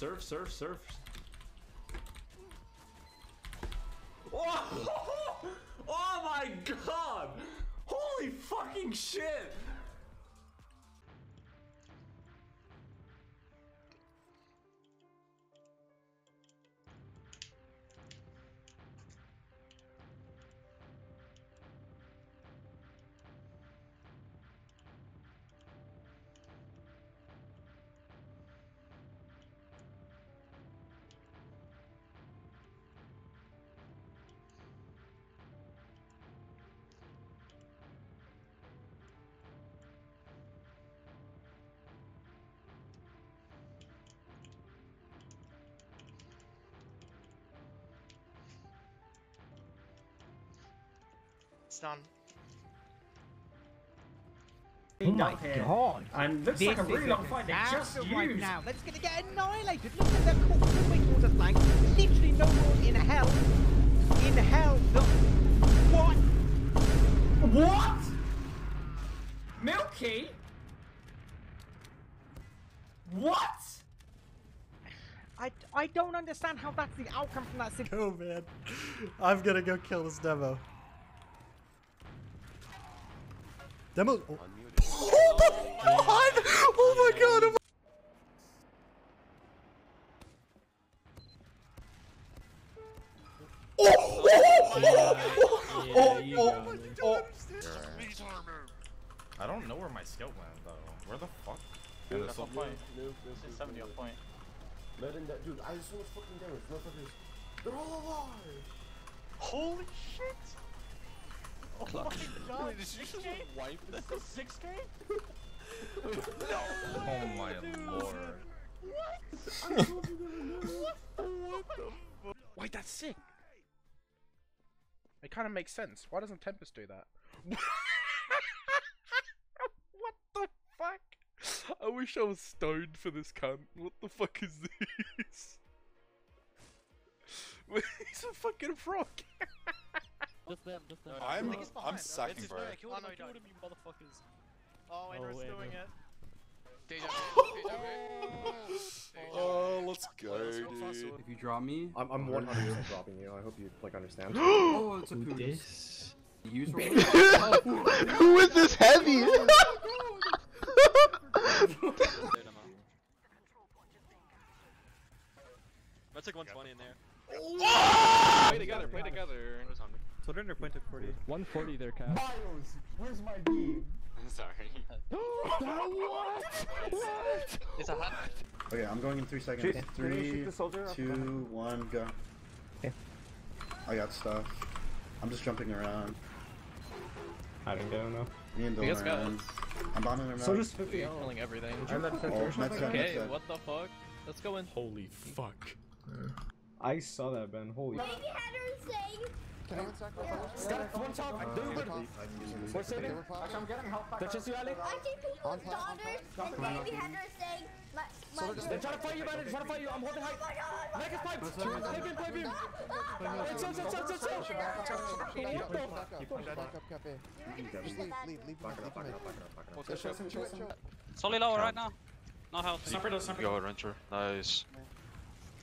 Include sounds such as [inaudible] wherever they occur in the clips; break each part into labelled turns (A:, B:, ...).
A: surf, surf, surf. Oh, [laughs] oh my god! Holy fucking shit!
B: Done.
C: Oh my god!
A: And looks like a really long fight they just
C: disaster right
A: used.
C: now. That's gonna get annihilated. Look at that corpse all the towards the flank. Literally no one in hell. In hell. The what?
A: What? Milky? What?
C: I, I don't understand how that's the outcome from that situation.
D: Oh, go, man. I'm gonna go kill this demo. Demo. Oh, oh my god! Oh my god! Oh my Oh! Oh! Oh! Oh! Oh!
E: I don't know where my skill went though. Where the fuck? And this
F: Point. It's 70 on point.
G: Let him that dude, I have so much fucking damage. Motherfuckers. They're all alive!
F: Holy shit! Oh my god!
E: Did you just wipe
F: This is 6k?
E: Oh my lord.
H: Wait, that's sick. It kind of makes sense. Why doesn't Tempest do that? [laughs] what the fuck? I wish I was stoned for this cunt. What the fuck is this? Wait, [laughs] He's a fucking frog. [laughs]
B: Just them, just them.
E: I'm
B: Think it's
E: I'm
B: behind,
E: sacking
B: It's
E: bro.
B: Oh, no, kill them, kill them, you motherfuckers. Oh, Andrew's
C: wait, oh,
B: doing
C: no.
B: it. [laughs]
E: Oh, let's go, dude.
I: If you draw me,
G: I'm, I'm 100% [laughs] dropping you. I hope you like understand. [gasps]
I: oh, it's a Poos. Use [laughs]
F: Who is this heavy?
B: I took 120 in there.
F: Play together, play together.
I: So under point at 40.
F: 140 there, Cap.
G: Miles, Where's my beam? [laughs]
B: Sorry. [gasps] It's a hot.
G: Okay, I'm going in three seconds. Three, two, one, go. I got stuff. I'm just jumping around.
I: I don't go now.
G: Me and
F: We
G: Dylan are in. I'm bombing around.
I: So just 50.
F: Killing everything.
G: I'm at oh, med set, med
F: Okay,
G: set.
F: what the fuck? Let's go in.
E: Holy fuck.
I: I saw that, Ben. Holy.
J: Baby header saying
G: One top, We're saving. I'm getting help back.
J: watching people's daughters and baby header saying my my
G: They're trying to fight you, man. They're trying to fight you. I'm holding height. Make us fight. Play beam, play beam. It's up, it's up, it's up,
B: Solely lower right now. Not healthy.
A: Sniper does, sniper
F: Go ahead, Rancher. Nice.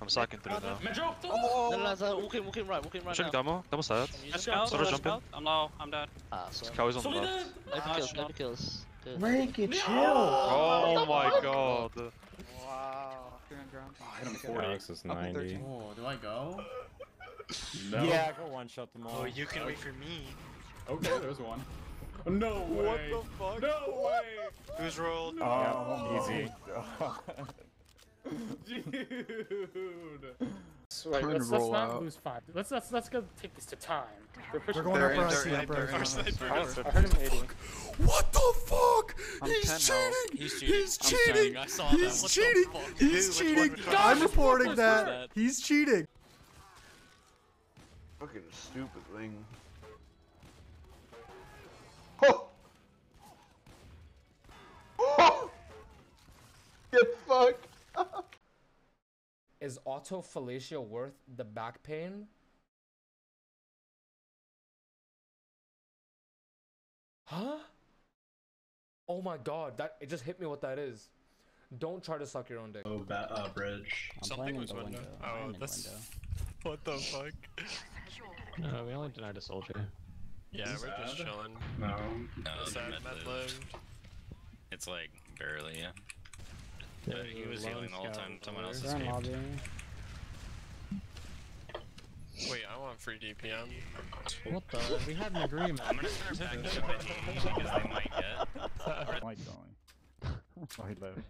F: I'm sacking through now.
B: No, no, no, walk in, walk in right, walk in right
F: Check
B: now.
F: demo. Demo side.
B: Let's go.
F: Sort of jumping.
B: I'm low, I'm dead. Ah, so.
F: Cow is on the left.
B: Maybe kills, maybe kills. Good.
G: Rank it, chill.
F: Oh my god.
B: Wow.
G: I hit him 40.
I: Alex is 90.
A: Oh, do I go? [laughs]
I: No. Yeah, go one shot them all.
B: Oh, you can wait for me.
A: Okay, there's one. No way.
F: What the fuck?
A: No way.
B: Who's rolled?
I: Oh, easy. [laughs]
A: Dude.
K: Wait, let's, let's not lose five. Let's let's let's go take this to time. We're pushing.
D: We're going
B: They're
D: up
B: in,
D: for
B: they're
D: IC
B: in,
D: upper.
B: they're in.
K: I heard him 80.
D: What the fuck?
B: I'm
D: He's cheating.
B: He's cheating.
D: He's cheating.
B: saying, that.
D: He's cheating. He's
B: Who?
D: Cheating.
B: one? Which one?
D: I'm reporting that.
B: that?
D: He's cheating.
G: Fucking stupid thing. Oh! Oh! Get fucked!
L: Is autophagia worth the back pain? Huh? Oh my god, that it just hit me what that is. Don't try to suck your own dick.
G: Oh, ba- uh, bridge.
F: Something was window. Oh, that's. [laughs] What the fuck?
B: No, we only denied a soldier.
F: Yeah, we're just chilling.
A: No.
F: no Sad, med lived.
M: It's like barely, yeah.
B: Yeah,
M: But he was healing the whole time someone else
B: They're
M: escaped.
B: lobby.
F: Wait, I want free DPM.
B: What the? We had an agreement.
M: I'm gonna start backing up any because they might get. [laughs]
E: Might die. [laughs] oh, he lived.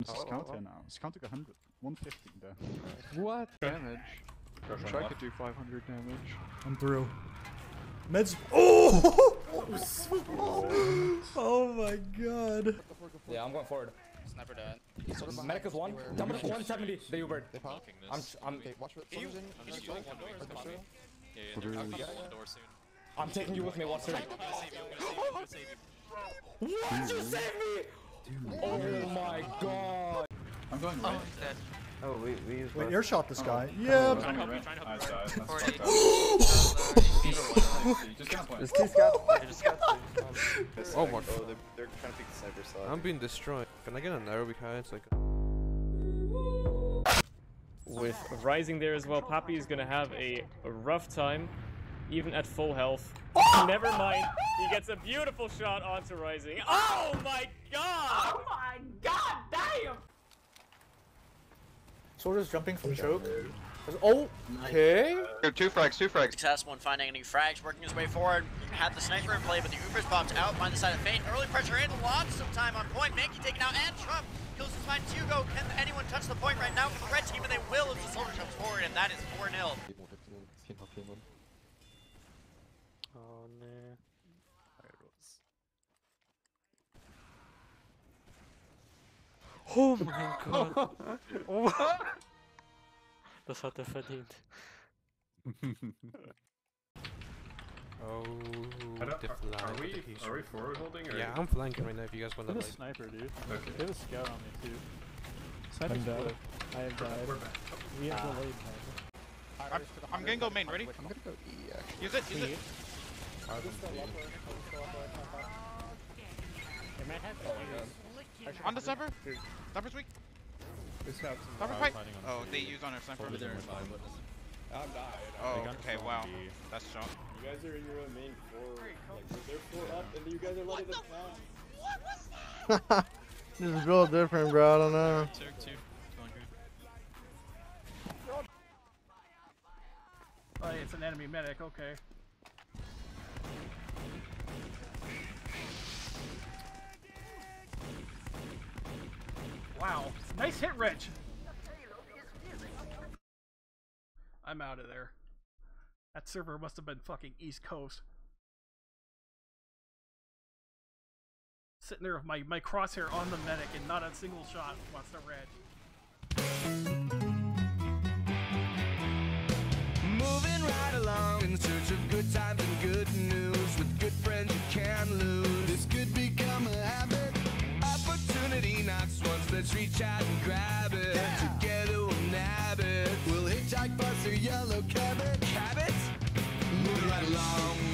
E: It's
F: Oh,
E: scout
F: oh,
E: here now. Scout took 100. 150 there.
F: What damage?
A: Pressure
F: Try
A: left.
F: could do 500 damage.
D: I'm through. Meds. [laughs] Oh! Oh, oh my god.
L: Yeah, I'm going forward.
I: Sniper dead.
L: Medic is one. Dominic 170. The Uber.
F: Blocking
L: I'm. I'm.
I: watch for
M: Can you, can you do one door? Come on. Yeah, yeah, they're coming one door soon.
L: I'm taking you with me. Watch it.
M: I'm gonna save you. I'm gonna save you. I'm gonna save you.
L: What? You saved me! Oh my god.
A: I'm going
M: Oh,
A: right.
M: he's dead.
I: Oh, we we use.
D: Wait, airshot this oh. guy. Yeah.
A: Trying to
M: help you,
A: rip.
M: trying to help you.
A: Died. That's
M: Forty.
A: fucked up.
M: Uh,
A: Just gonna play. [laughs]
I: There's two.
F: Oh my
I: Oh, they're, they're trying to pick the sniper side.
F: I'm being destroyed. Can I get an arrow behind? Like.
N: With Rising there as well, Pappy is gonna have a rough time, even at full health. Never mind, he gets a beautiful shot onto Rising. Oh my god!
C: Oh my god damn!
I: Soldier's jumping from choke.
L: Oh. Okay.
F: Two frags, two frags.
C: Successful in finding any frags, working his way forward. Had the sniper in play, but the Uber's popped out behind the side of Fate. Early pressure in, lots of time on point. Mankey taken out, and Trump kills his mind. Hugo, can anyone touch the point right now for the red team? And they will as the soldier jumps forward, and that is 4 0.
B: Oh mein Gott. [laughs] What? Das hat er verdient.
F: Oh, the
A: Are, are we are we forward holding or?
F: Yeah, I'm flanking right now if you guys want to
E: Get a
F: like.
E: sniper, dude.
A: Okay.
E: Get a scout on me too. Sniper's split.
K: I have died.
A: We're back.
K: We have
N: Ah.
K: delayed
M: I'm, I'm gonna go main. Ready?
I: I'm gonna go E actually.
M: Use it. Use it. On the sniper. Sniper's weak. Sniper's fight. Oh, they use on our sniper. Oh, okay. Wow. That's strong.
I: You guys are in your own main four. Like, they're four up, and you guys are letting them down.
K: This is real different, bro. I don't know.
M: Two, two.
C: Oh, it's an enemy medic, okay. Wow, nice hit, Rich. I'm out of there. That server must have been fucking East Coast. Sitting there with my, my crosshair on the medic and not a single shot wants the red.
O: Moving right along in search of good times and good Let's reach out and grab it. Yeah. Together we'll nab it. We'll hitchhike, bus, or yellow cabbage. Cabot? Move right along.